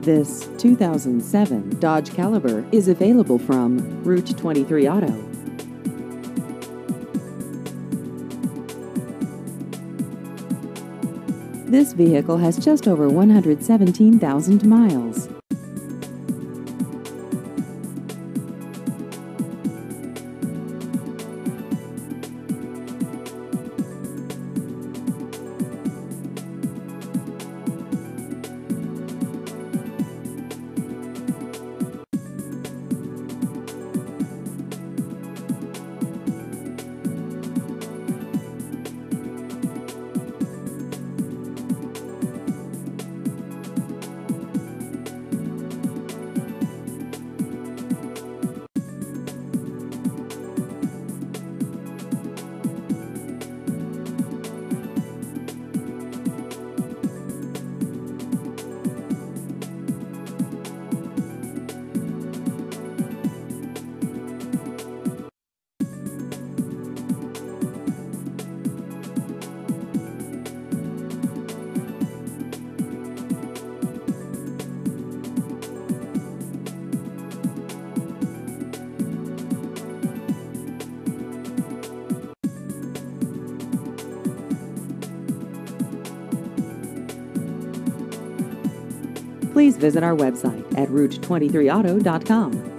This 2007 Dodge Caliber is available from Route 23 Auto. This vehicle has just over 117,000 miles. Please visit our website at route23auto.com.